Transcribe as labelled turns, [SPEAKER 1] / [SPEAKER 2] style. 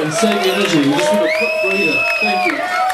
[SPEAKER 1] And save the energy. We just want a quick breather. Thank you.